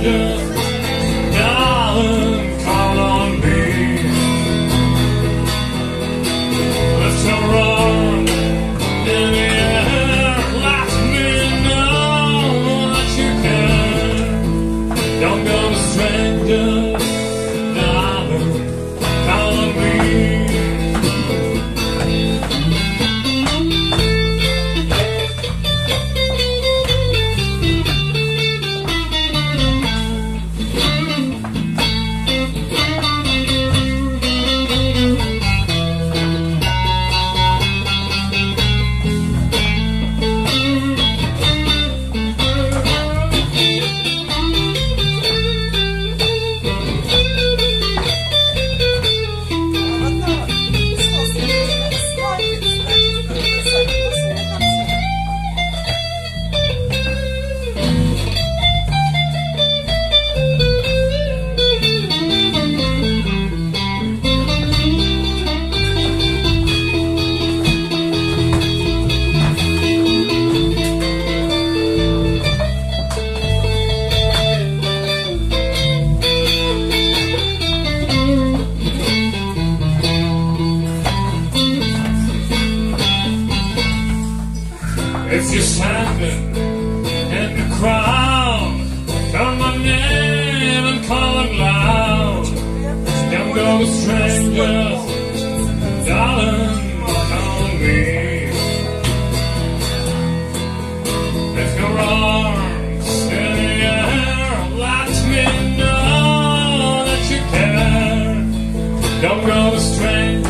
Yeah. If you're slapping in the crowd, tell my name and call it loud. Don't go with strangers, darling, call me. If your arms in the air, let me know that you care. Don't go with strangers.